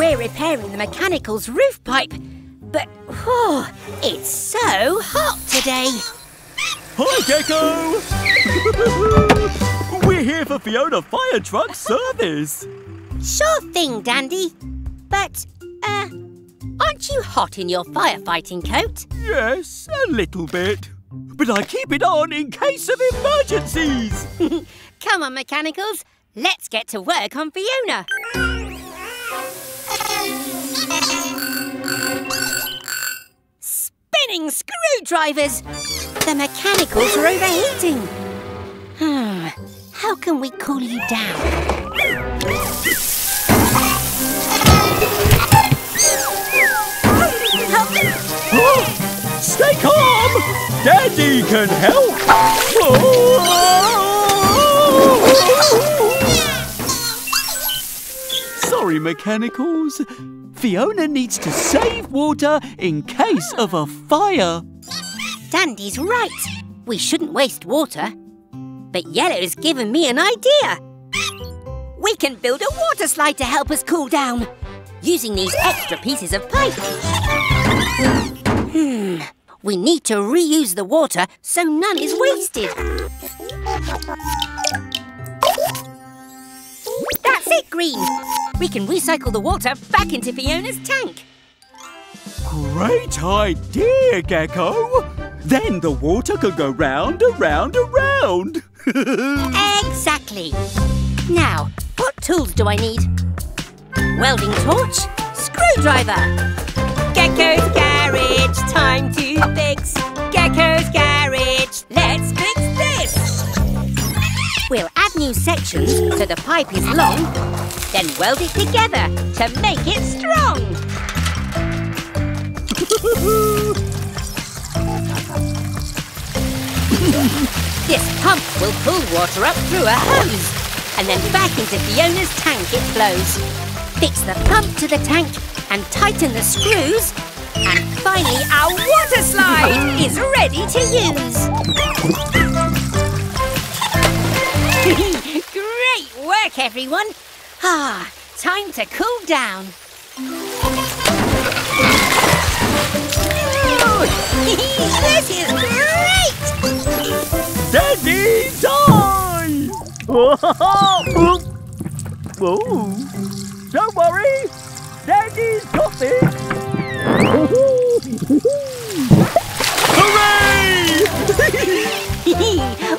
We're repairing the mechanical's roof pipe. But, oh, it's so hot today. Hi, Gecko! We're here for Fiona Fire Truck service. Sure thing, Dandy. But, uh, aren't you hot in your firefighting coat? Yes, a little bit. But I keep it on in case of emergencies. Come on, Mechanicals. Let's get to work on Fiona. Spinning screwdrivers! The mechanicals are overheating. Hmm, how can we cool you down? Stay calm! Daddy can help! Sorry, Mechanicals. Fiona needs to save water in case of a fire. Dandy's right. We shouldn't waste water. But Yellow's given me an idea. We can build a water slide to help us cool down, using these extra pieces of pipe. Hmm, we need to reuse the water so none is wasted. That's it, Green. We can recycle the water back into Fiona's tank. Great idea, Gecko! Then the water can go round, around, around. exactly. Now, what tools do I need? Welding torch, screwdriver. Gecko's garage, time to fix. Gecko's garage, let's fix this. We'll add new sections so the pipe is long, then weld it together to make it strong. this pump will pull water up through a hose and then back into Fiona's tank it flows. Fix the pump to the tank and tighten the screws and finally our water slide is ready to use. Great work everyone. Ah, time to cool down. this is great! Daddy, die! oh, don't worry, Daddy's this. Hooray!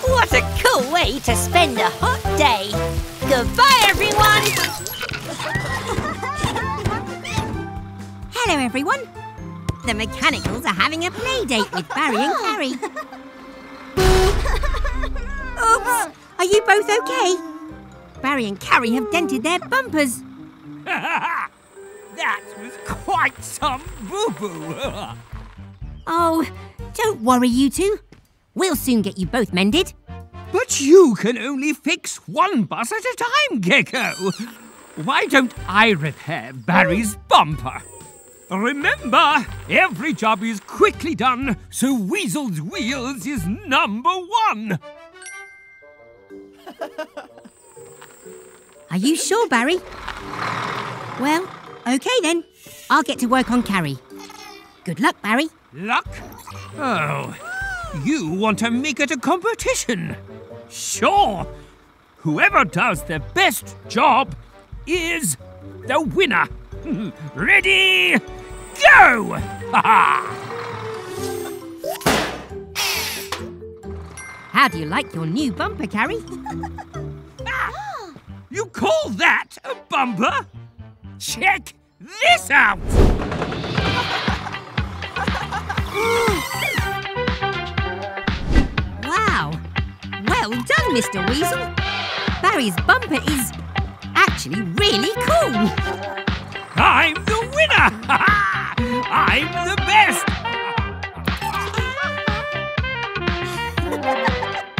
what a cool way to spend a hot day. Goodbye, everyone. Hello, everyone. The Mechanicals are having a play date with Barry and Carrie. Oops! Are you both okay? Barry and Carrie have dented their bumpers. that was quite some boo-boo. oh, don't worry, you two. We'll soon get you both mended. But you can only fix one bus at a time, Gecko. Why don't I repair Barry's bumper? Remember, every job is quickly done, so Weasel's Wheels is number one. Are you sure, Barry? Well, okay then. I'll get to work on Carrie. Good luck, Barry. Luck? Oh, you want to make it a competition? Sure. Whoever does the best job is the winner. Ready? Go! How do you like your new bumper, Carrie? ah, you call that a bumper? Check this out! wow! Well done, Mr. Weasel. Barry's bumper is actually really cool. I'm the winner! I'm the best!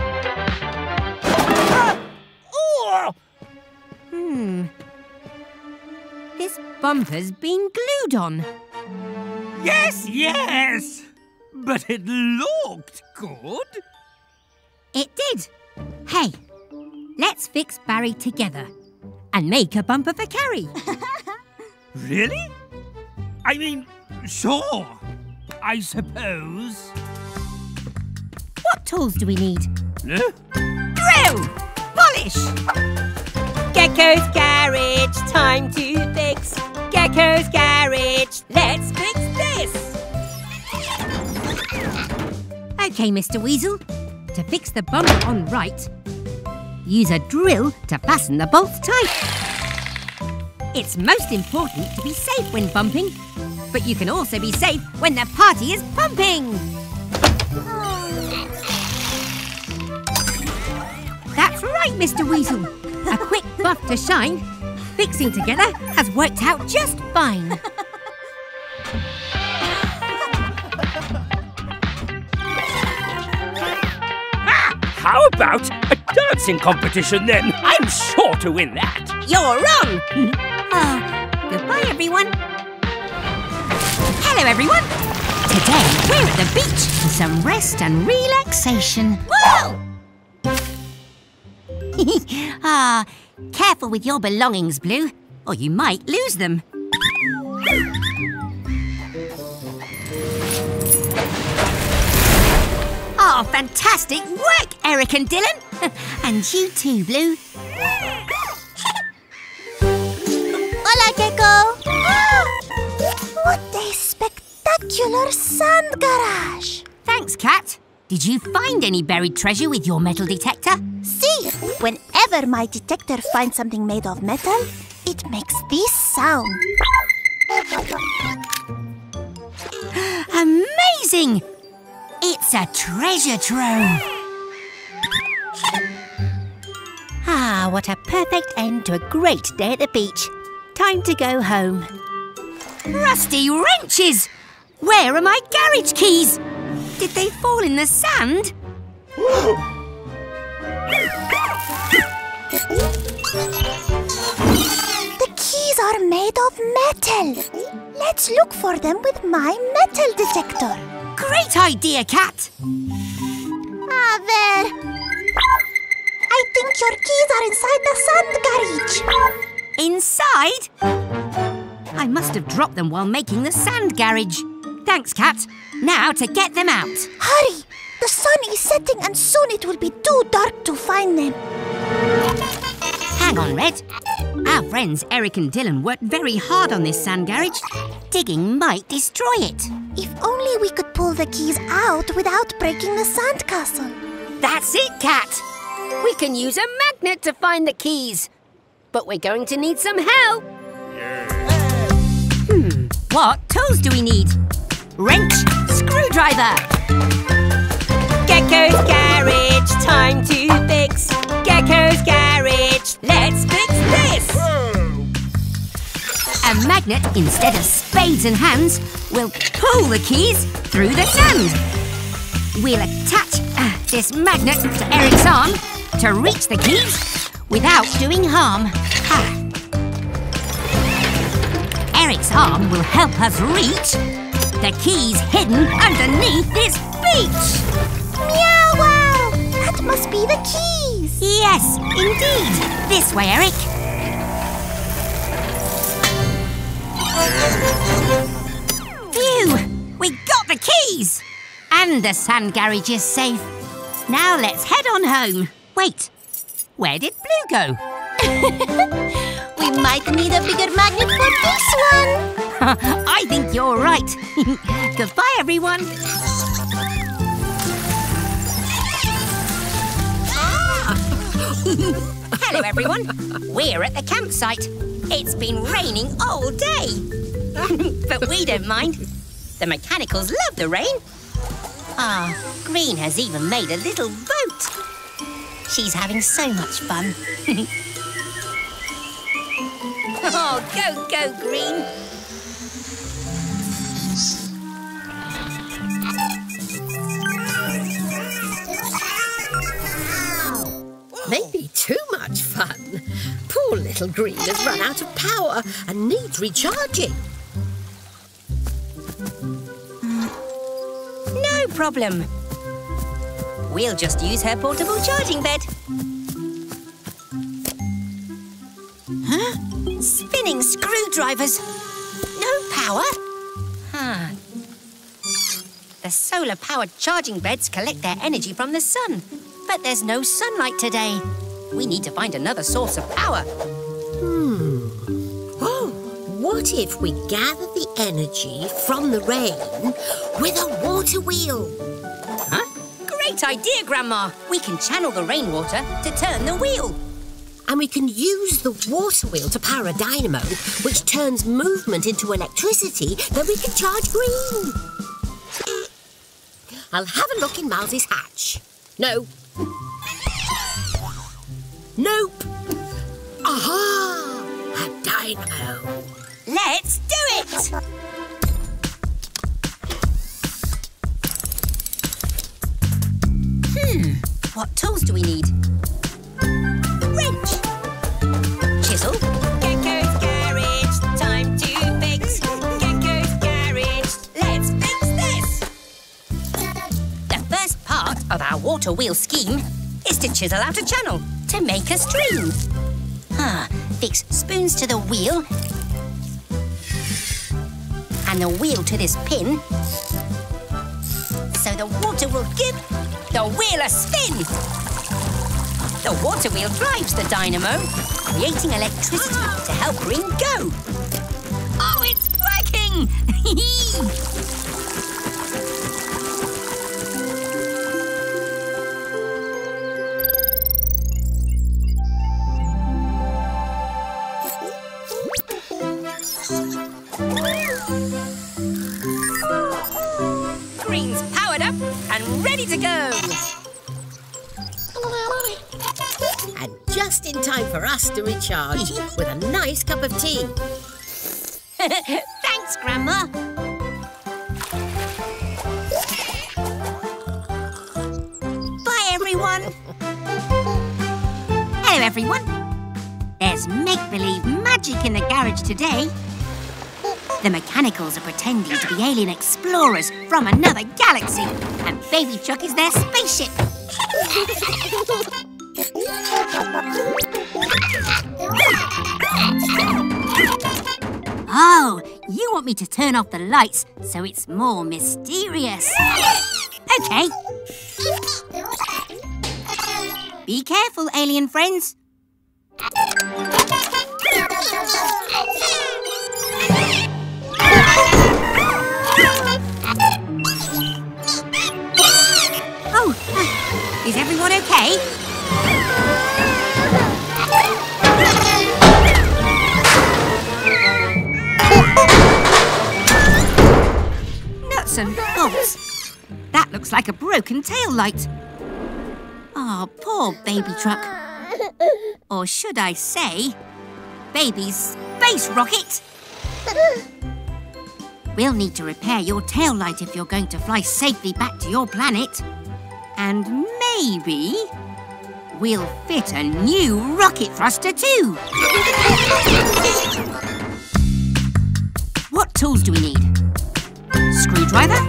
Hmm. This bumper's been glued on. Yes, yes! But it looked good. It did. Hey, let's fix Barry together and make a bumper for Carrie. Really? I mean, sure. I suppose. What tools do we need? Huh? Drill! Polish! Gecko's garage, time to fix. Gecko's garage, let's fix this. OK, Mr Weasel. To fix the bumper on right, use a drill to fasten the bolts tight. It's most important to be safe when bumping, but you can also be safe when the party is pumping. That's right, Mr Weasel. A quick buff to shine. Fixing together has worked out just fine. How about a dancing competition then? I'm sure to win that. You're wrong. Ah, goodbye, everyone. Hello, everyone. Today, we're at the beach for some rest and relaxation. Whoa! ah, careful with your belongings, Blue, or you might lose them. Oh, fantastic work, Eric and Dylan. and you too, Blue. Hola, Gecko! what a spectacular sand garage! Thanks, Cat. Did you find any buried treasure with your metal detector? See, whenever my detector finds something made of metal, it makes this sound. Amazing! It's a treasure trove. Ah, what a perfect end to a great day at the beach. Time to go home. Rusty wrenches! Where are my garage keys? Did they fall in the sand? The keys are made of metal. Let's look for them with my metal detector. Great idea, Cat. Ah, there. I think your keys are inside the sand garage. Inside? I must have dropped them while making the sand garage. Thanks, Cat. Now to get them out. Hurry! The sun is setting and soon it will be too dark to find them. Hang on, Red. Our friends Eric and Dylan worked very hard on this sand garage. Digging might destroy it. If only we could pull the keys out without breaking the sandcastle. That's it, Cat. We can use a magnet to find the keys. But we're going to need some help. Hmm, what tools do we need? Wrench, screwdriver. Gecko's garage, time to fix. Gecko's garage, let's fix this. A magnet instead of spades and hands will pull the keys through the sand. We'll attach uh, this magnet to Eric's arm to reach the keys without doing harm. Ha. Eric's arm will help us reach the keys hidden underneath this beach. Meow wow! That must be the keys. Yes, indeed. This way, Eric. Phew! We got the keys! And the sand garage is safe. Now let's head on home. Wait, where did Blue go? We might need a bigger magnet for this one. I think you're right. Goodbye, everyone. Ah! Hello, everyone. We're at the campsite. It's been raining all day. but we don't mind. The mechanicals love the rain. Ah, Green has even made a little boat. She's having so much fun. oh, go, go, Green. Maybe too much. Poor little Green has run out of power and needs recharging. Mm. No problem. We'll just use her portable charging bed. Huh? Spinning screwdrivers. No power? Huh. The solar-powered charging beds collect their energy from the sun. But there's no sunlight today. We need to find another source of power. Hmm. Oh, what if we gather the energy from the rain with a water wheel? Huh? Great idea, Grandma. We can channel the rainwater to turn the wheel. And we can use the water wheel to power a dynamo, which turns movement into electricity that we can charge green. I'll have a look in Miles's hatch. No. Nope. Aha! A dynamo. Let's do it! Hmm, what tools do we need? Wrench! Chisel? Gecko's garage, time to fix. Gecko's garage, let's fix this! The first part of our water wheel scheme is to chisel out a channel to make a stream. Ah, fix spoons to the wheel and the wheel to this pin so the water will give the wheel a spin. The water wheel drives the dynamo, creating electricity to help Green go. Oh, it's working! recharge with a nice cup of tea. Thanks, Grandma. Bye, everyone. Hello, everyone. There's make-believe magic in the garage today. The mechanicals are pretending to be alien explorers from another galaxy, and Baby Truck is their spaceship. me to turn off the lights so it's more mysterious. Okay. Be careful, alien friends. Oh, is everyone okay? Nuts and bolts. That looks like a broken tail light. Oh, poor baby truck. Or should I say, baby's space rocket? We'll need to repair your tail light if you're going to fly safely back to your planet. And maybe we'll fit a new rocket thruster too. What tools do we need? Screwdriver?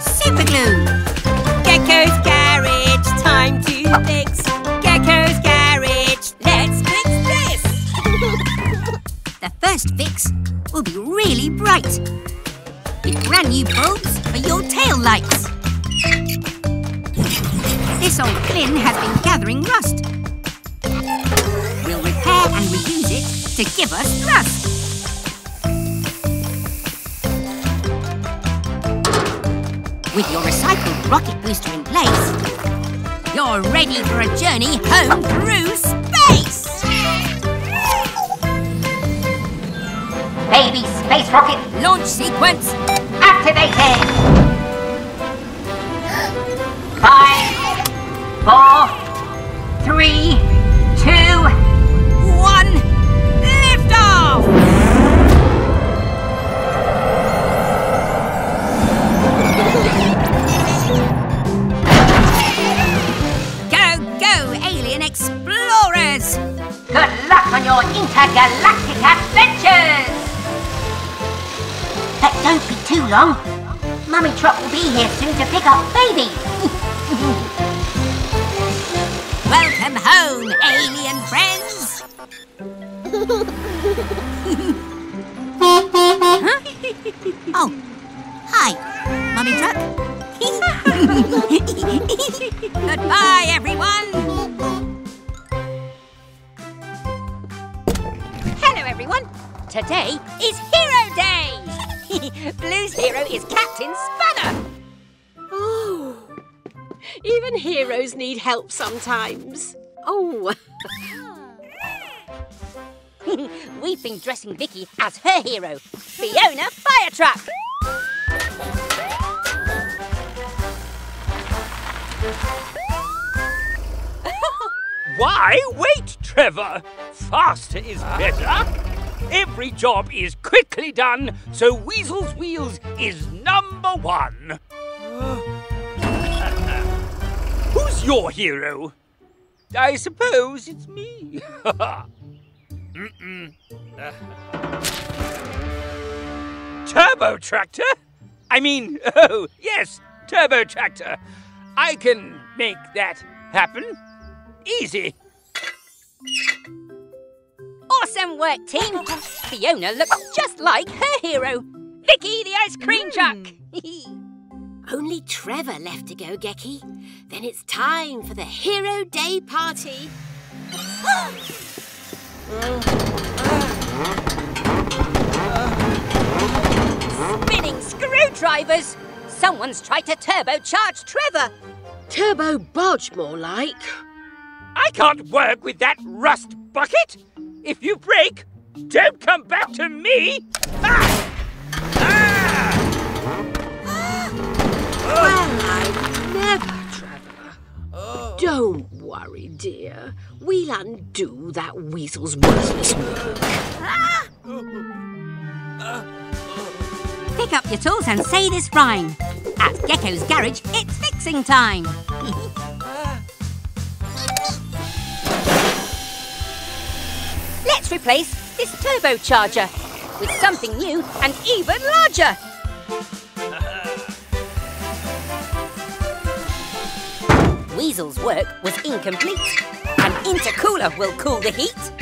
Super glue! Gecko's garage, time to fix. Gecko's garage, let's fix this! the first fix will be really bright. With brand new bulbs for your tail lights. This old bin has been gathering rust. We'll repair and reuse it to give us thrust. With your recycled rocket booster in place, you're ready for a journey home through space! Baby space rocket launch sequence activated! Five, four, long. Mummy Truck will be here soon to pick up baby. Welcome home, alien friends! help sometimes. Oh, We've been dressing Vicky as her hero, Fiona Firetruck. Why wait, Trevor? Faster is better. Every job is quickly done, so Weasel's Wheels is number one. Who's your hero? I suppose it's me. Mm-mm. Turbo Tractor? I mean, oh, yes, Turbo Tractor. I can make that happen. Easy. Awesome work, team. Fiona looks just like her hero, Vicky the ice cream truck. only Trevor left to go, Gecky. Then it's time for the Hero Day party. Spinning screwdrivers. Someone's tried to turbocharge Trevor. Turbo Bodge, more like. I can't work with that rust bucket. If you break, don't come back to me. Ah! Ah! Well, I never, Trevor. Don't worry, dear. We'll undo that weasel's worthless work. Pick up your tools and say this rhyme. At Gecko's garage, it's fixing time. Let's replace this turbocharger with something new and even larger. Weasel's work was incomplete. An intercooler will cool the heat.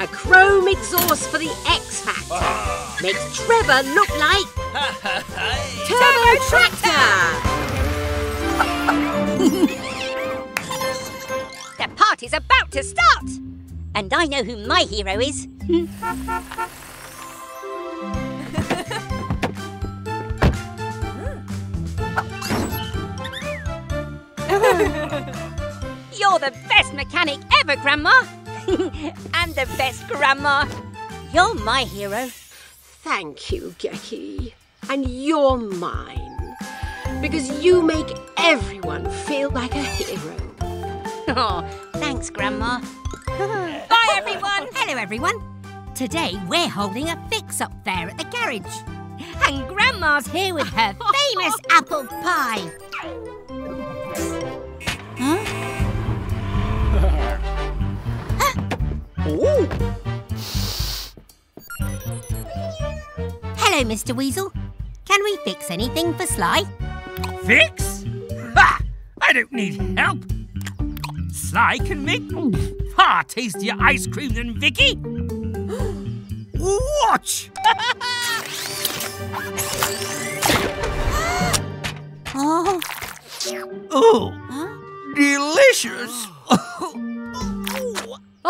A chrome exhaust for the X Factor ah. makes Trevor look like Turbo Tractor. The party's about to start! And I know who my hero is. You're the best mechanic ever, Grandma! and the best Grandma! You're my hero. Thank you, Gecky. And you're mine. Because you make everyone feel like a hero. Oh, thanks, Grandma. Bye, everyone. Hello, everyone. Today we're holding a fix up there at the garage. And Grandma's here with her famous apple pie. Hello, Mr. Weasel. Can we fix anything for Sly? Fix? Ha! I don't need help. Sly can make far tastier ice cream than Vicky. Watch! Oh, Oh, huh? delicious!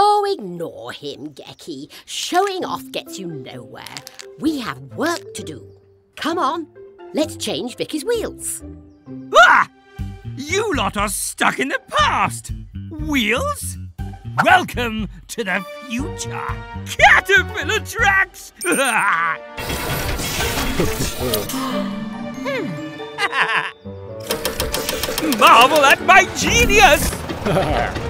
Oh, ignore him, Gecky. Showing off gets you nowhere. We have work to do. Come on, let's change Vicky's wheels. ah! You lot are stuck in the past. Wheels? Welcome to the future. Caterpillar tracks! Marvel at my genius!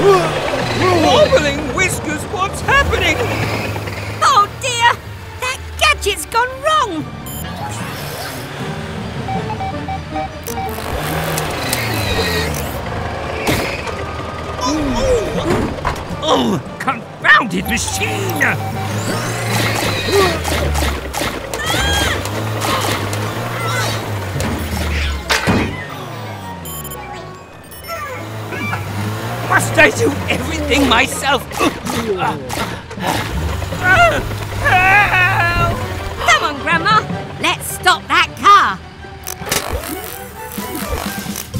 Wobbling whiskers, what's happening? Oh dear! That gadget's gone wrong! Oh, confounded machine! must I do everything myself? Come on, Grandma. Let's stop that car.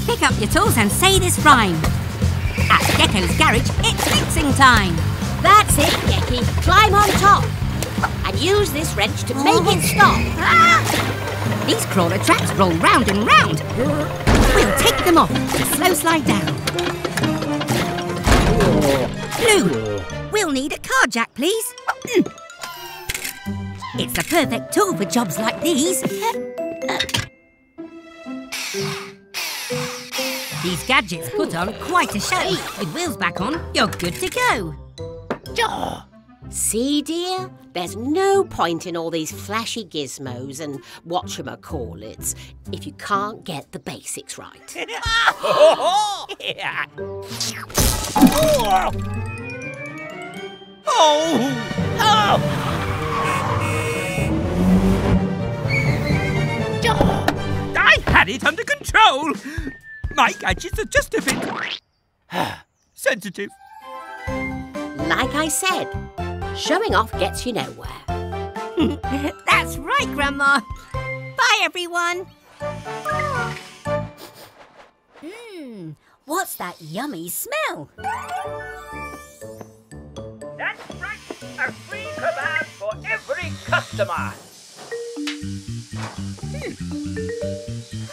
Pick up your tools and say this rhyme. At Gecko's garage, it's fixing time. That's it, Gecky. Climb on top. And use this wrench to make it stop. These crawler tracks roll round and round. We'll take them off. Slow slide down. Blue, we'll need a car jack, please. It's the perfect tool for jobs like these. These gadgets put on quite a show. With wheels back on, you're good to go. See, dear? There's no point in all these flashy gizmos and whatchamacallits if you can't get the basics right. I had it under control. My gadgets are just a bit sensitive. Like I said, showing off gets you nowhere. That's right, Grandma. Bye, everyone. Hmm, what's that yummy smell? That's right. A free kebab for every customer.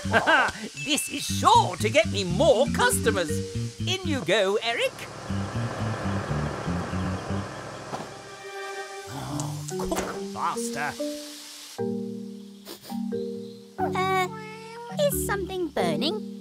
this is sure to get me more customers. In you go, Eric. Oh, cook faster. Uh, is something burning?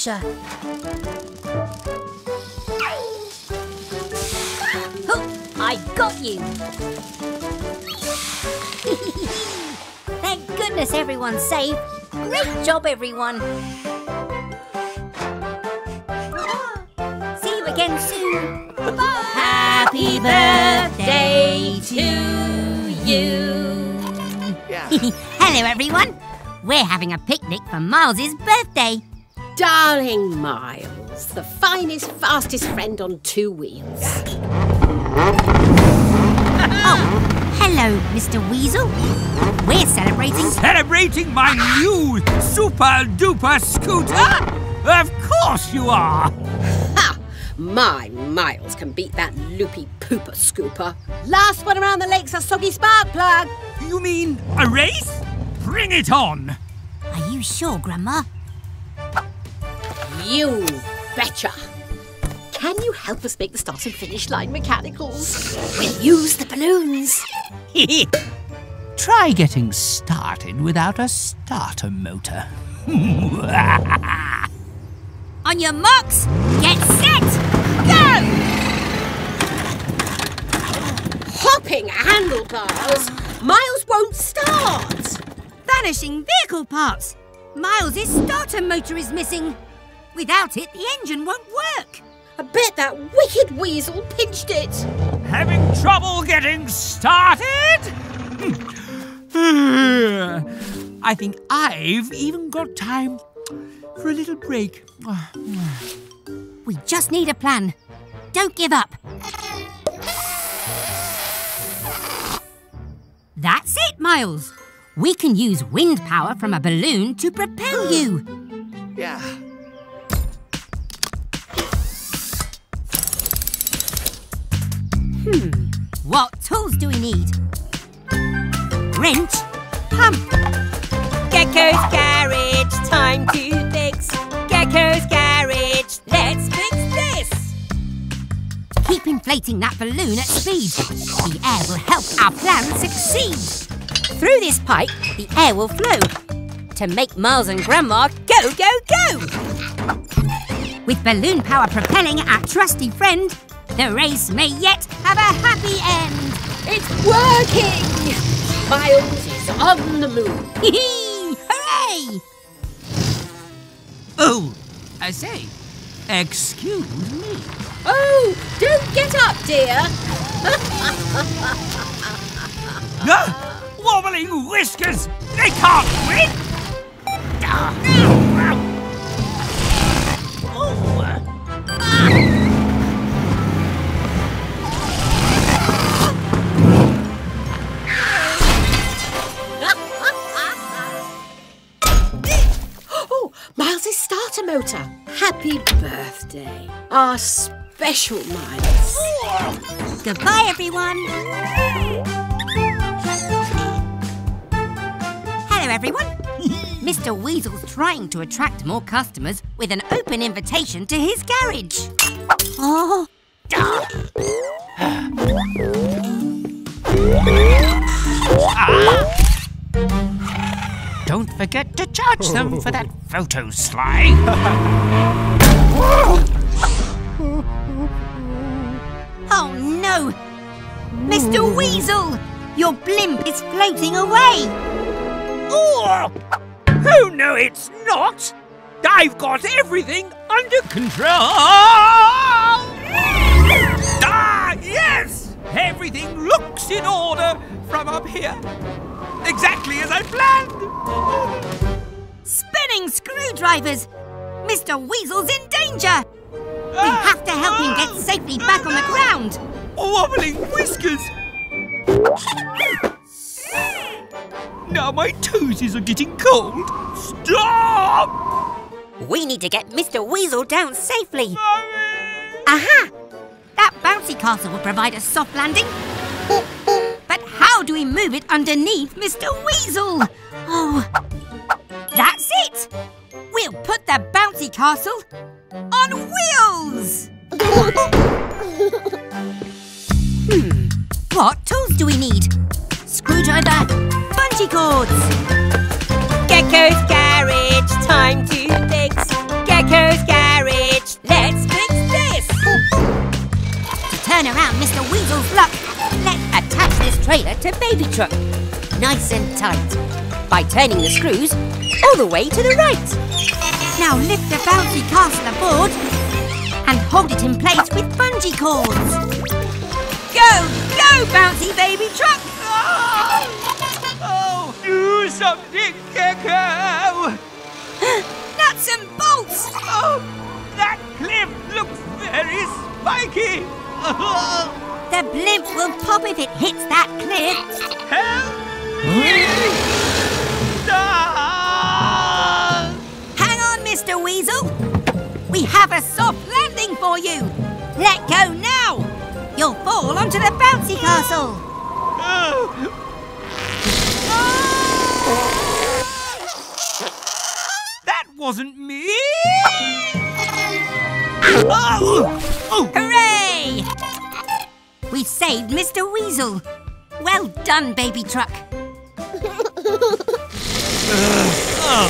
Extinguisher. Oh, I got you. Thank goodness everyone's safe. Great job, everyone. See you again soon. Bye. Happy birthday to you. Yeah. Hello, everyone. We're having a picnic for Miles's birthday. Darling Miles, the finest, fastest friend on two wheels. Oh, hello, Mr. Weasel. We're celebrating. Celebrating my new super duper scooter? Of course you are! Ha! My Miles can beat that loopy pooper scooper. Last one around the lake's a soggy spark plug. You mean a race? Bring it on! Are you sure, Grandma? You betcha. Can you help us make the start and finish line mechanicals? We'll use the balloons. Try getting started without a starter motor. On your marks, get set, go! Hopping handlebars. Miles won't start. Vanishing vehicle parts. Miles's starter motor is missing. Without it, the engine won't work. I bet that wicked weasel pinched it. Having trouble getting started? I think I've even got time for a little break. We just need a plan. Don't give up. That's it, Miles. We can use wind power from a balloon to propel you. Yeah. Hmm. What tools do we need? Wrench, pump. Gecko's garage, time to fix. Gecko's garage, let's fix this. Keep inflating that balloon at speed. The air will help our plan succeed. Through this pipe, the air will flow to make Miles and Grandma go, go, go. With balloon power propelling our trusty friend, the race may yet have a happy end. It's working! Miles is on the moon. Hee-hee! Hooray! Oh, I say, excuse me. Oh, don't get up, dear. Ah, wobbling whiskers! They can't win! Ah, Motor. Happy birthday. Our special Miles. Goodbye, everyone. Hello, everyone. Mr. Weasel's trying to attract more customers with an open invitation to his garage. Oh, ah. Don't forget to charge them for that photo, Sly. oh no! Mr. Weasel! Your blimp is floating away! Oh! oh, no, it's not! I've got everything under control! Ah, yes! Everything looks in order from up here. Exactly as I planned. Spinning screwdrivers! Mr. Weasel's in danger! We ah. have to help him get ah. safely back on the ground! Wobbling whiskers! Now my toesies are getting cold. Stop! We need to get Mr. Weasel down safely. Aha! That bouncy castle will provide a soft landing. But how do we move it underneath Mr. Weasel? Oh, that's it! We'll put the bouncy castle on wheels! hmm, what tools do we need? Screwdriver, bungee cords. Gecko's garage, time to fix. Gecko's garage, let's fix this. To turn around Mr. Weasel's luck, this trailer to Baby Truck. Nice and tight. By turning the screws all the way to the right. Now lift the bouncy castle aboard and hold it in place with bungee cords. Go, go, bouncy baby truck! Oh, do something, Gecko! Nuts and bolts! Oh, that cliff looks very spiky. The blimp will pop if it hits that cliff. Help me! Hang on, Mr. Weasel. We have a soft landing for you. Let go now. You'll fall onto the bouncy castle. That wasn't me! Oh! Oh! Hooray! We saved Mr. Weasel. Well done, baby truck. Oh!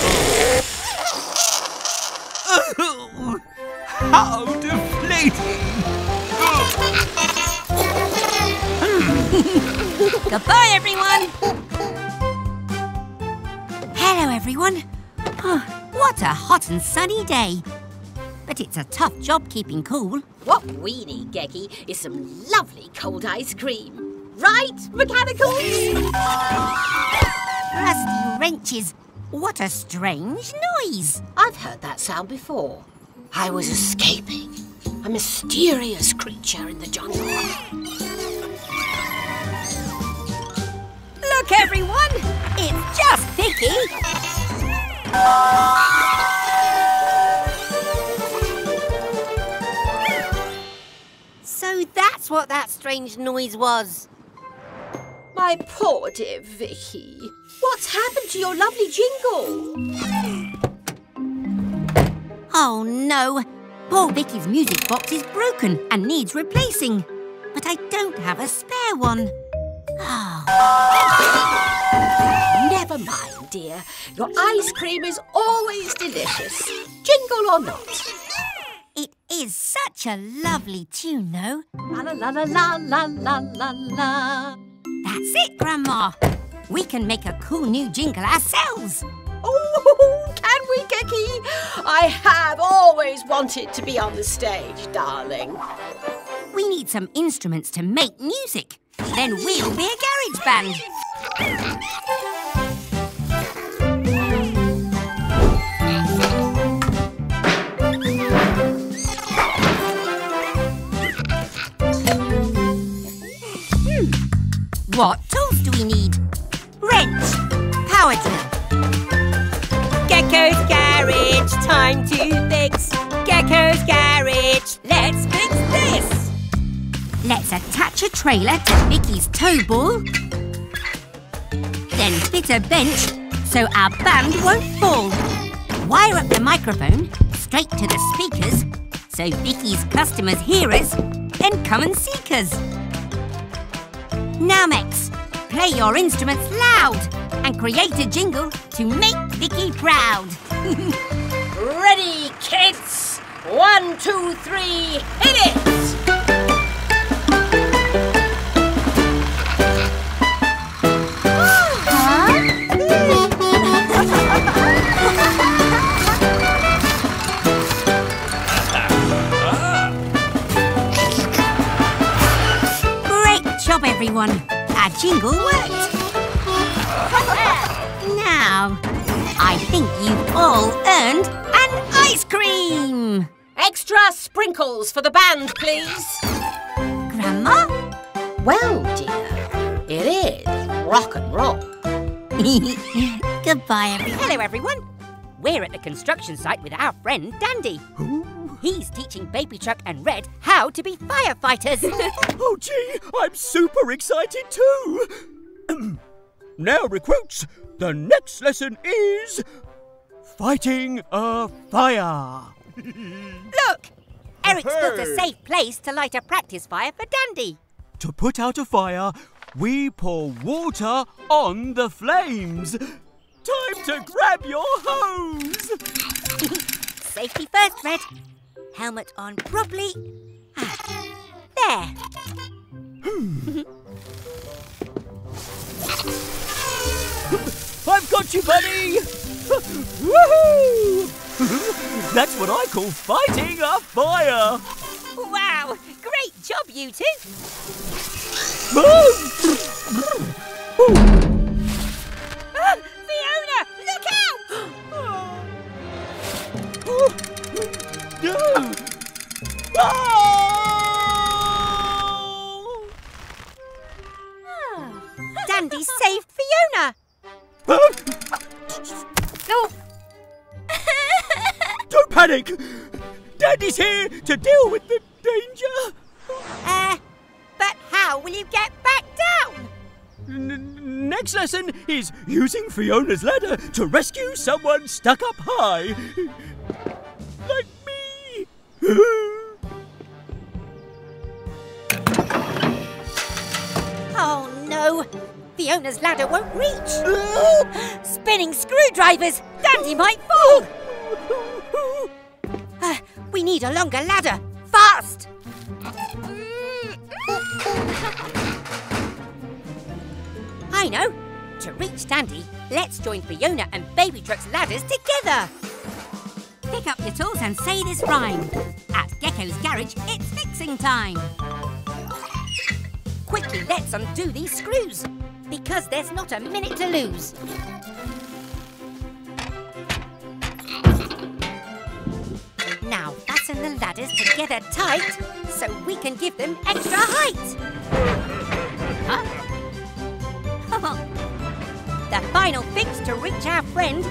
How deflating! Goodbye, everyone. Hello, everyone. Oh, what a hot and sunny day. But it's a tough job keeping cool. What we need, Gecky, is some lovely cold ice cream. Right, Mechanicals? Rusty wrenches. What a strange noise. I've heard that sound before. I was escaping a mysterious creature in the jungle. Look, everyone. It's just Vicky. That's what that strange noise was. My poor dear Vicky. What's happened to your lovely jingle? Oh no! Poor Vicky's music box is broken and needs replacing. But I don't have a spare one. Oh, Never mind, dear. Your ice cream is always delicious. Jingle or not is such a lovely tune, though. La la la la la la la la. That's it, Grandma. We can make a cool new jingle ourselves. Oh, can we, Gecky? I have always wanted to be on the stage, darling. We need some instruments to make music. Then we'll be a garage band. What tools do we need? Wrench, power drill, Gecko's garage, time to fix. Gecko's garage, let's fix this. Let's attach a trailer to Vicky's tow ball. Then fit a bench so our band won't fall. Wire up the microphone straight to the speakers so Vicky's customers hear us and come and seek us. Now, Mex, play your instruments loud and create a jingle to make Vicky proud. Ready, kids? One, two, three, hit it! Everyone. Our jingle worked. now, I think you've all earned an ice cream. Extra sprinkles for the band, please. Grandma? Well, dear, it is rock and roll. Goodbye, everyone. Hello, everyone. We're at the construction site with our friend Dandy. He's teaching Baby Truck and Red how to be firefighters. Oh, gee, I'm super excited too. now, recruits, the next lesson is fighting a fire. Look! Eric's built a safe place to light a practice fire for Dandy. To put out a fire, we pour water on the flames. Time to grab your hose. Safety first, Red. Helmet on properly. Ah, there. I've got you, buddy. Woohoo! That's what I call fighting a fire. Wow! Great job, you two. Dandy saved Fiona. Oh, Don't panic. Dandy's here to deal with the danger. uh, but how will you get back down? N- next lesson is using Fiona's ladder to rescue someone stuck up high. Like. Oh no! Fiona's ladder won't reach! Spinning screwdrivers! Dandy might fall! Uh, we need a longer ladder! Fast! I know! To reach Dandy, let's join Fiona and Baby Truck's ladders together! Pick up your tools and say this rhyme. At Gecko's garage, it's fixing time. Quickly, let's undo these screws! Because there's not a minute to lose! Now fasten the ladders together tight so we can give them extra height! Huh? the final fix to reach our friend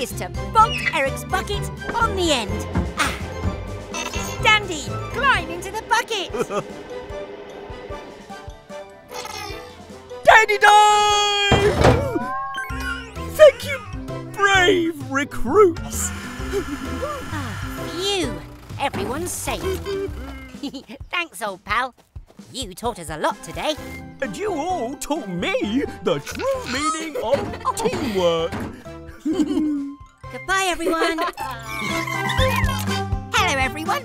is to bonk Eric's bucket on the end. Ah. Dandy, climb into the bucket! Dandy time! Thank you, brave recruits. Phew! Everyone's safe. Thanks, old pal. You taught us a lot today. And you all taught me the true meaning of teamwork. Goodbye, everyone. Hello, everyone.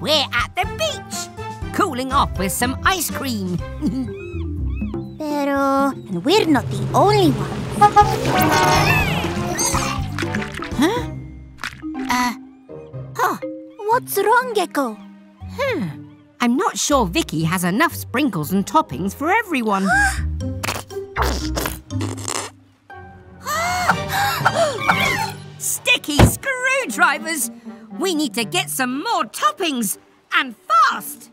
We're at the beach, cooling off with some ice cream. Pero and we're not the only ones. huh? Uh, Huh? What's wrong, Gecko? Hmm. I'm not sure Vicky has enough sprinkles and toppings for everyone. Sticky screwdrivers! We need to get some more toppings and fast!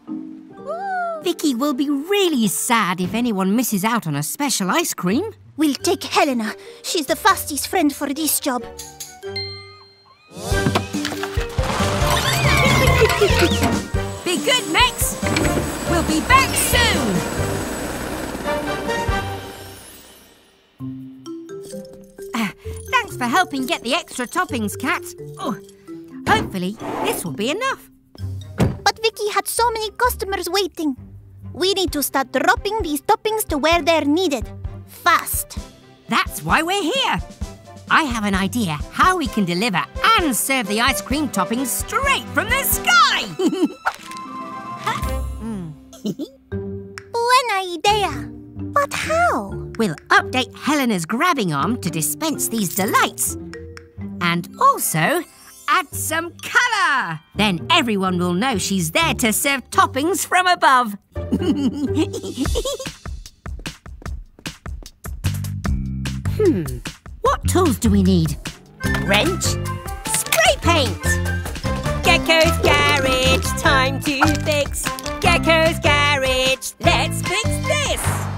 Vicky will be really sad if anyone misses out on a special ice cream. We'll take Helena. She's the fastest friend for this job. Be good, Max! We'll be back soon! Thanks for helping get the extra toppings, Cat. Oh, hopefully, this will be enough. But Vicky had so many customers waiting. We need to start dropping these toppings to where they're needed. Fast. That's why we're here. I have an idea how we can deliver and serve the ice cream toppings straight from the sky. Buena idea. But how? we'll update Helena's grabbing arm to dispense these delights. And also add some colour. Then everyone will know she's there to serve toppings from above. hmm, what tools do we need? Wrench, spray paint. Gecko's garage, time to fix. Gecko's garage, let's fix this.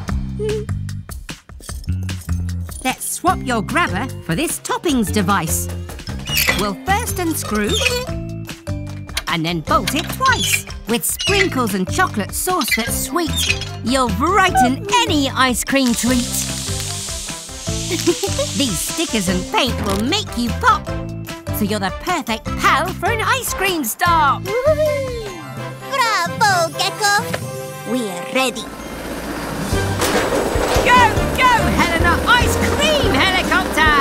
Let's swap your grabber for this toppings device. We'll first unscrew and then bolt it twice. With sprinkles and chocolate sauce that's sweet, you'll brighten any ice cream treat. These stickers and paint will make you pop. So you're the perfect pal for an ice cream star. Bravo, Gecko. We're ready. Go, go, Helena! Ice cream helicopter!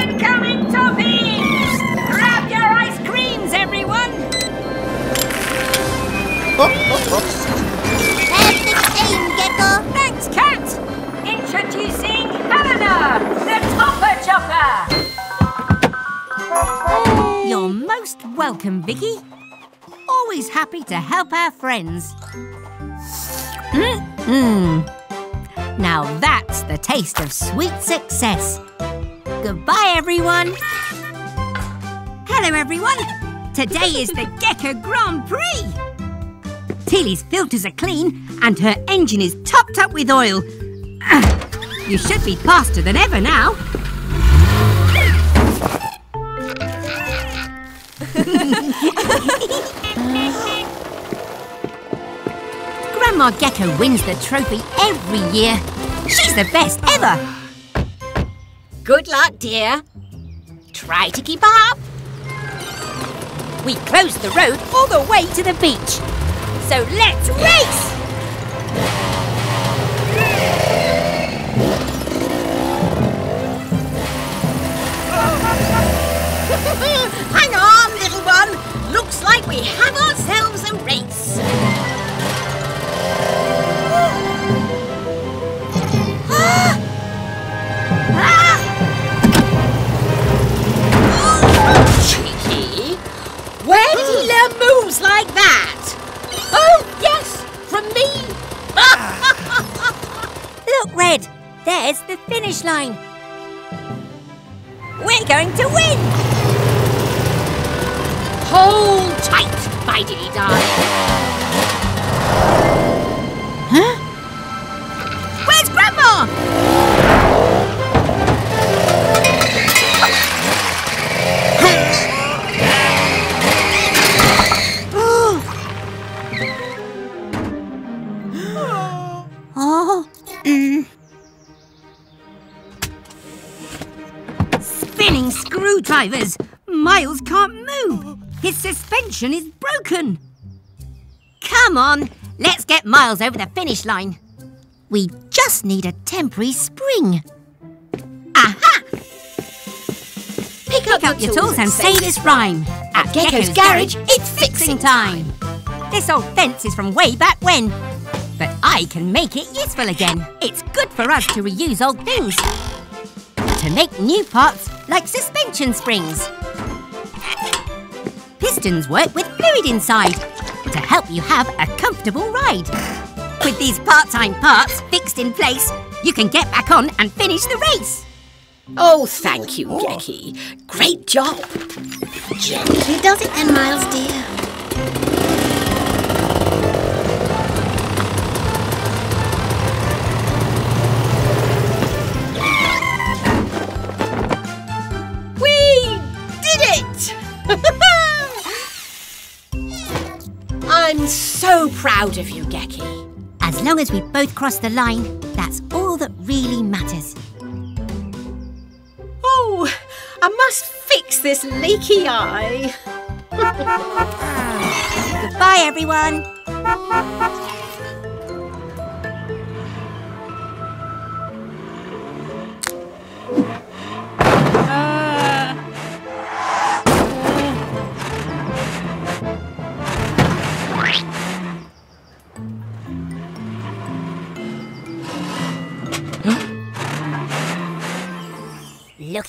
Incoming toppings! Grab your ice creams, everyone! Have the time, Gecko. Thanks, Cat! Introducing Helena, the Topper Chopper! You're most welcome, Vicky. Always happy to help our friends. Hmm? Mm-mm. Now that's the taste of sweet success. Goodbye, everyone. Hello, everyone. Today is the Gecko Grand Prix. Tilly's filters are clean and her engine is topped up with oil. You should be faster than ever now. Grandma Gecko wins the trophy every year. She's the best ever. Good luck, dear. Try to keep up. We closed the road all the way to the beach. So let's race! Hang on, little one. Looks like we have ourselves a race. Moves like that? Oh, yes, from me. Look, Red, there's the finish line. We're going to win! Hold tight, my dilly darling. Suspension is broken. Come on, let's get Miles over the finish line. We just need a temporary spring. Aha! Pick, Pick up your tools and say this rhyme. At Gecko's garage, it's fixing time. This old fence is from way back when. But I can make it useful again. It's good for us to reuse old things. To make new parts like suspension springs. Pistons work with fluid inside to help you have a comfortable ride. With these part-time parts fixed in place, you can get back on and finish the race. Oh, thank you, oh. Gecky. Great job. Gently does it then, Miles, dear. So proud of you, Gecky. As long as we both cross the line, that's all that really matters. Oh, I must fix this leaky eye. Goodbye, everyone.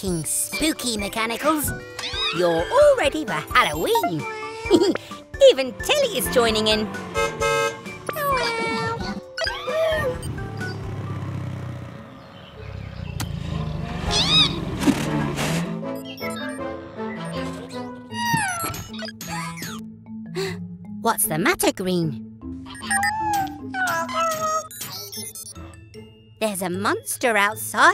Looking spooky, Mechanicals. You're all ready for Halloween. Even Tilly is joining in. What's the matter, Green? There's a monster outside.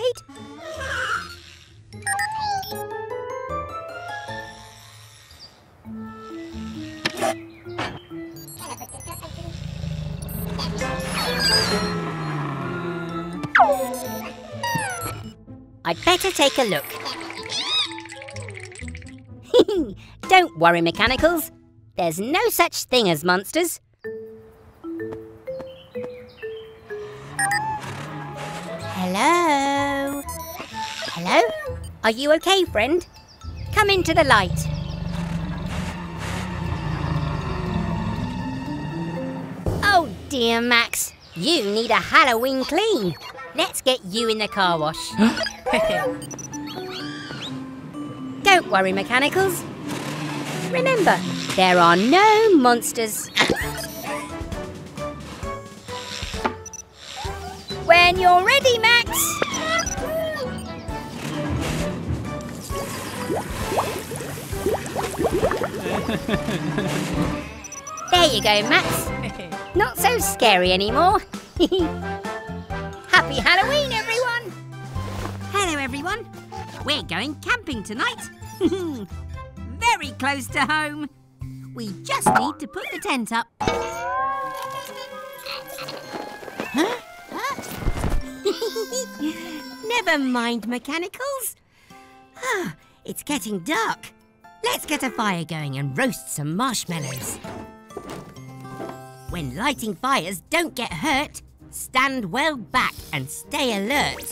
I'd better take a look. Don't worry, Mechanicals. There's no such thing as monsters. Hello? Hello? Are you okay, friend? Come into the light. Oh dear, Max. You need a Halloween clean. Let's get you in the car wash. Don't worry, Mechanicals. Remember, there are no monsters. When you're ready, Max. there you go, Max. Not so scary anymore. Happy Halloween, everyone! Hello, everyone. We're going camping tonight. Very close to home. We just need to put the tent up. Never mind, mechanicals. Ah, it's getting dark. Let's get a fire going and roast some marshmallows. When lighting fires, don't get hurt. Stand well back and stay alert.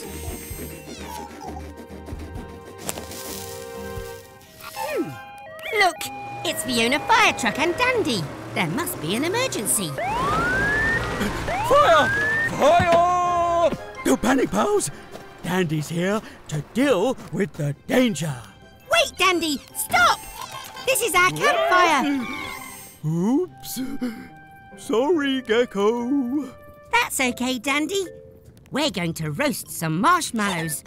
Hmm. Look, it's Fiona Fire Truck and Dandy. There must be an emergency. Fire! Fire! Don't panic, pals. Dandy's here to deal with the danger. Wait, Dandy, stop! This is our campfire. Oops. Sorry, Gecko. That's okay, Dandy. We're going to roast some marshmallows.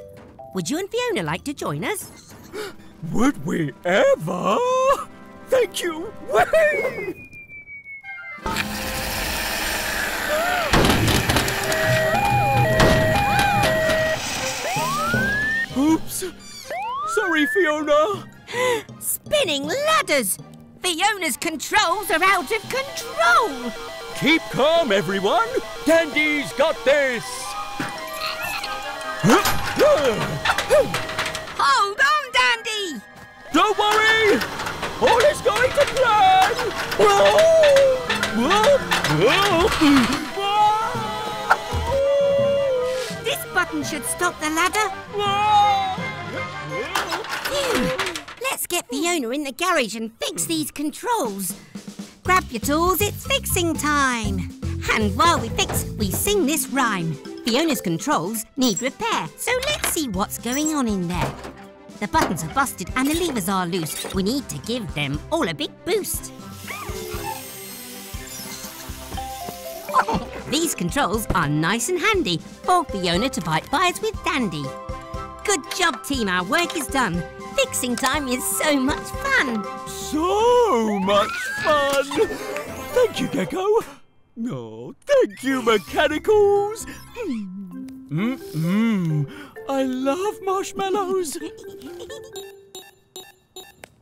Would you and Fiona like to join us? Would we ever? Thank you. Oops. Sorry, Fiona. Spinning ladders! Fiona's controls are out of control! Keep calm, everyone. Dandy's got this. Hold on, Dandy! Don't worry! All is going to plan! This button should stop the ladder. Phew. Let's get Fiona in the garage and fix these controls. Grab your tools, it's fixing time. And while we fix, we sing this rhyme. Fiona's controls need repair, so let's see what's going on in there. The buttons are busted and the levers are loose. We need to give them all a big boost. These controls are nice and handy for Fiona to bite fires with Dandy. Good job, team. Our work is done. Fixing time is so much fun. So much fun! Thank you, Gecko. Oh, thank you, Mechanicals. Mmm, I love marshmallows.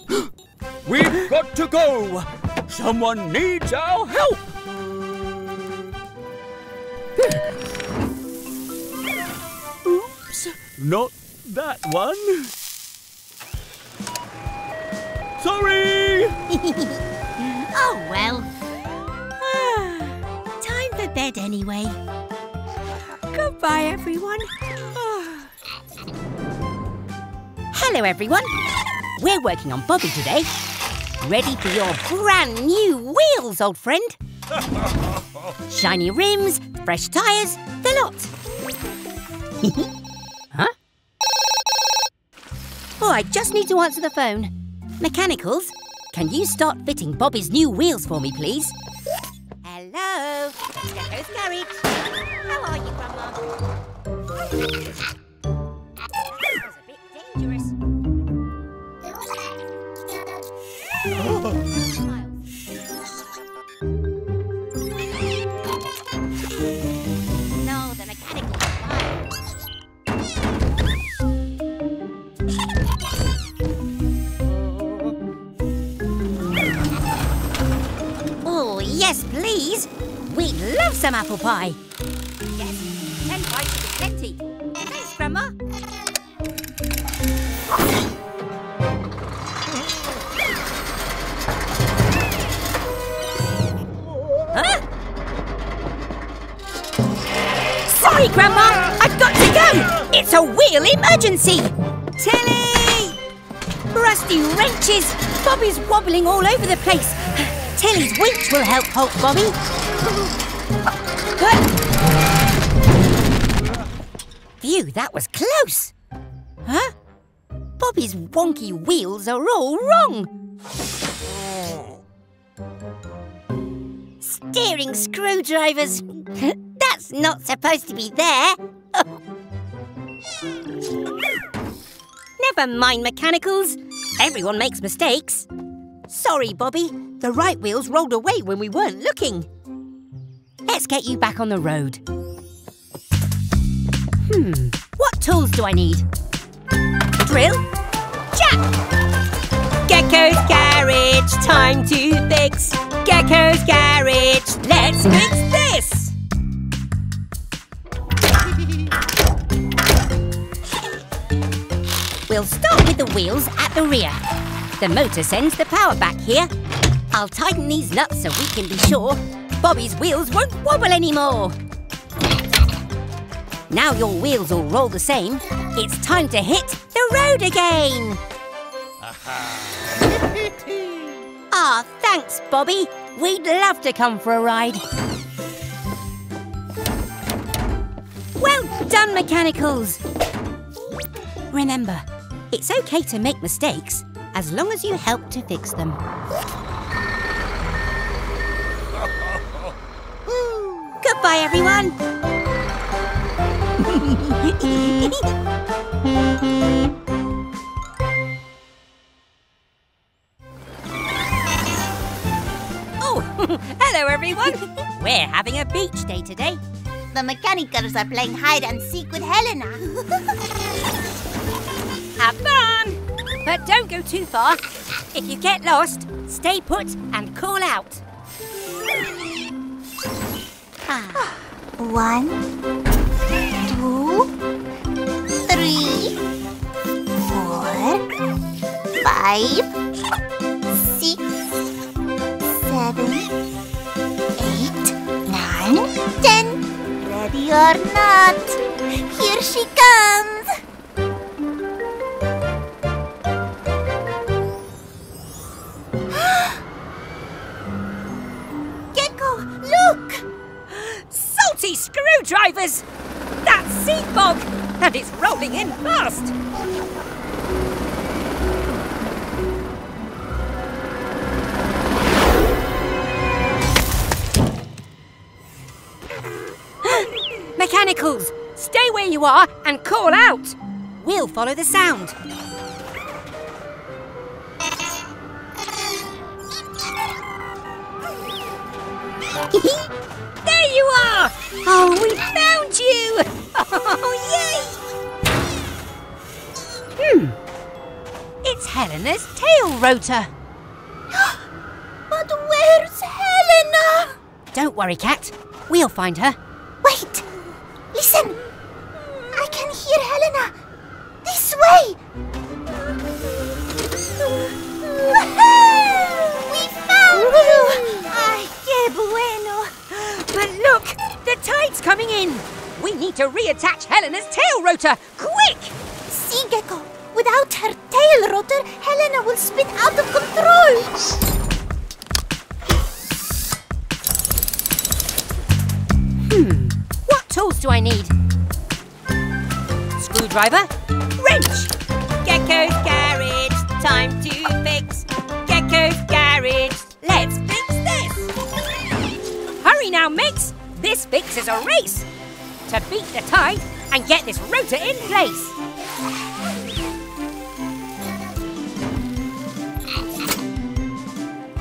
We've got to go. Someone needs our help. Oops, not that one. Sorry! Oh, well. Ah, time for bed anyway. Goodbye, everyone. Hello, everyone. We're working on Bobby today. Ready for your brand new wheels, old friend. Shiny rims, fresh tyres, the lot. huh? Oh, I just need to answer the phone. Mechanicals, can you start fitting Bobby's new wheels for me, please? Hello, Gecko's Garage. How are you, Grandma? Some apple pie. Yes, ten pies should be plenty. Thanks, Grandma. Huh? Sorry, Grandma. I've got to go. It's a wheel emergency. Tilly! Rusty wrenches. Bobby's wobbling all over the place. Tilly's winch will help halt Bobby. That was close. Huh? Bobby's wonky wheels are all wrong. Steering screwdrivers. That's not supposed to be there. Never mind mechanicals. Everyone makes mistakes. Sorry, Bobby. The right wheels rolled away when we weren't looking. Let's get you back on the road. Hmm, what tools do I need? Drill? Jack! Gecko's Garage, time to fix. Gecko's Garage, let's fix this! We'll start with the wheels at the rear. The motor sends the power back here. I'll tighten these nuts so we can be sure Bobby's wheels won't wobble anymore. Now your wheels all roll the same, it's time to hit the road again. Ah, thanks, Bobby. We'd love to come for a ride. Well done, Mechanicals. Remember, it's okay to make mistakes as long as you help to fix them. Goodbye, everyone. oh, hello, everyone. We're having a beach day today. The mechanicals are playing hide and seek with Helena. Have fun! But don't go too far. If you get lost, stay put and call out. Ah. One, two, three, four, five. Six, seven, eight, nine, ten. Ready or not, here she comes. Gecko, look! Salty screwdrivers! That's seed bog! And it's rolling in fast! Mechanicals, stay where you are and call out! We'll follow the sound. there you are! Oh, we found you! Oh, yay! Hmm. It's Helena's tail rotor. But where's Helena? Don't worry, Cat. We'll find her. Wait! Listen! I can hear Helena! This way! we found you! Ay, qué bueno! But look! The tide's coming in! We need to reattach Helena's tail rotor! Quick! See, Gecko, without her tail rotor, Helena will spin out of control! Hmm, what tools do I need? Screwdriver, wrench, Gecko's garage, time to fix. Gecko's garage, let's fix this. Hurry now, Mix! This fix is a race to beat the tide and get this rotor in place.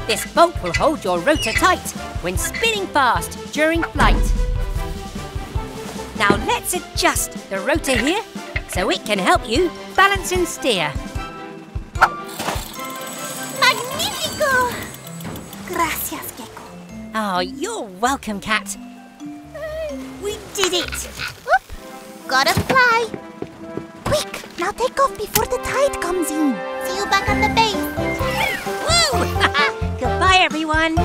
This bolt will hold your rotor tight when spinning fast during flight. Now let's adjust the rotor here so it can help you balance and steer. Magnifico! Gracias, Gecko. Oh, you're welcome, Cat. We did it! Oop! Gotta fly! Quick! Now take off before the tide comes in. See you back at the base. Woo! Goodbye, everyone.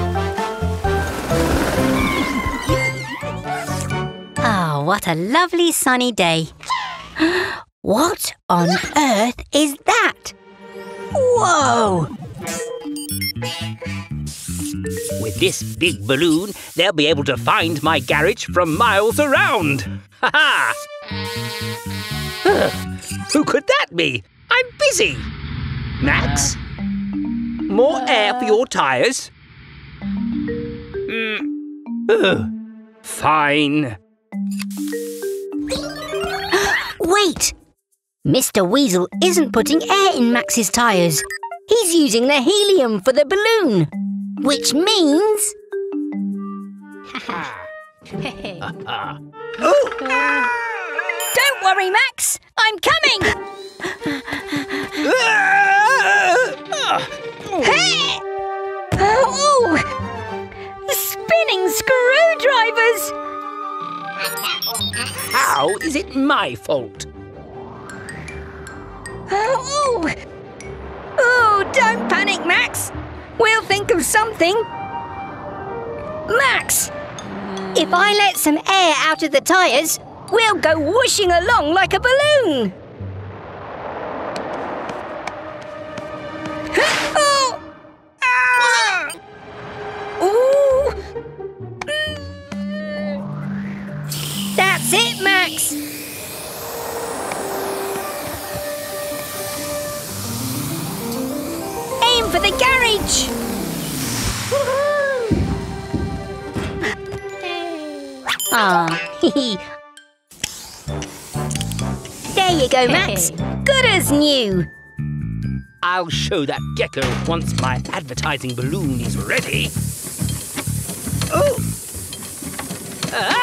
Oh, what a lovely sunny day. What on earth is that? Whoa! With this big balloon, they'll be able to find my garage from miles around. Ha ha! Who could that be? I'm busy. Max? More air for your tyres? Mm. Ugh, Fine. Wait! Mr. Weasel isn't putting air in Max's tyres. He's using the helium for the balloon. Which means. Don't worry, Max! I'm coming! Hey! Oh! Spinning screwdrivers! How is it my fault? Oh! Oh, don't panic, Max! We'll think of something. Max! If I let some air out of the tyres, we'll go whooshing along like a balloon! Oh! Ah! Ooh! That's it, Max! For the garage! Ah, there you go, Max. Good as new. I'll show that gecko once my advertising balloon is ready. Oh! Hello,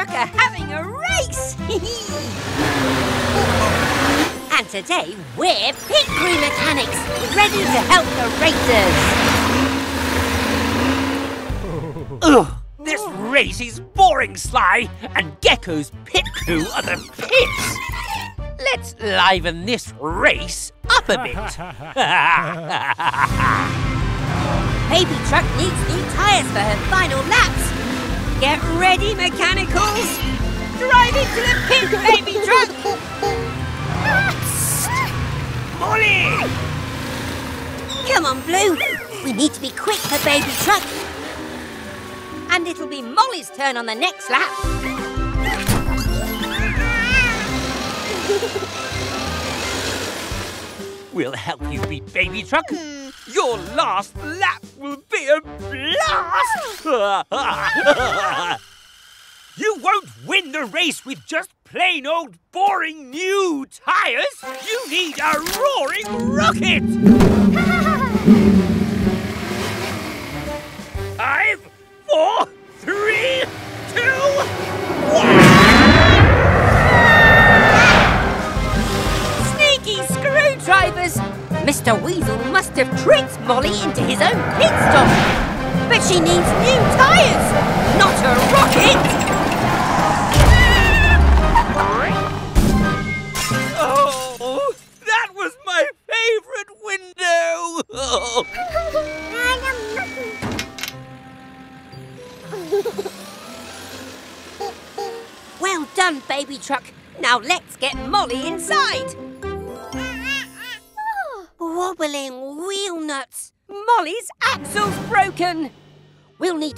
Truck are having a race. and today we're pit crew mechanics, ready to help the racers. Ugh! This race is boring, Sly, and Gecko's pit crew are the pits. Let's liven this race up a bit. Baby Truck needs new tyres for her final laps. Get ready, mechanicals! Drive into the pit, Baby Truck! Molly! Come on, Blue. We need to be quick for Baby Truck. And it'll be Molly's turn on the next lap. We'll help you beat Baby Truck. Hmm. Your last lap will be a blast! you won't win the race with just plain old boring new tires. You need a roaring rocket! Five, four, three, two, Sneaky screwdrivers! Mr. Weasel must have tricked Molly into his own pit stop. But she needs new tyres, not a rocket!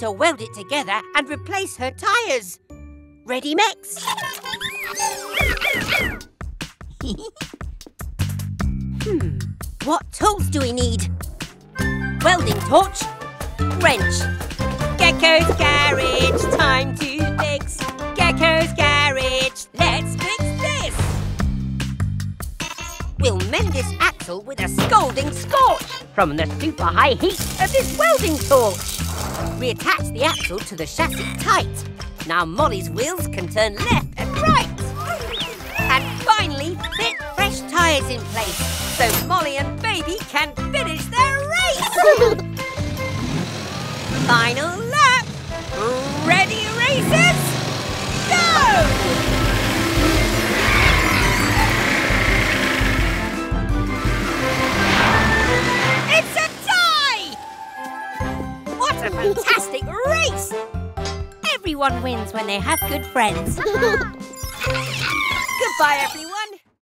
To weld it together and replace her tyres. Ready, Mex? hmm. What tools do we need? Welding torch. Wrench. Gecko's garage. Time to fix. Gecko's garage. Let's fix this. We'll mend this axle with a scalding scorch from the super high heat of this welding torch. Reattach the axle to the chassis tight. Now Molly's wheels can turn left and right. And finally, fit fresh tyres in place so Molly and Baby can finish their race. Final lap. Ready, racers? Go! It's a a fantastic race! Everyone wins when they have good friends. Goodbye, everyone.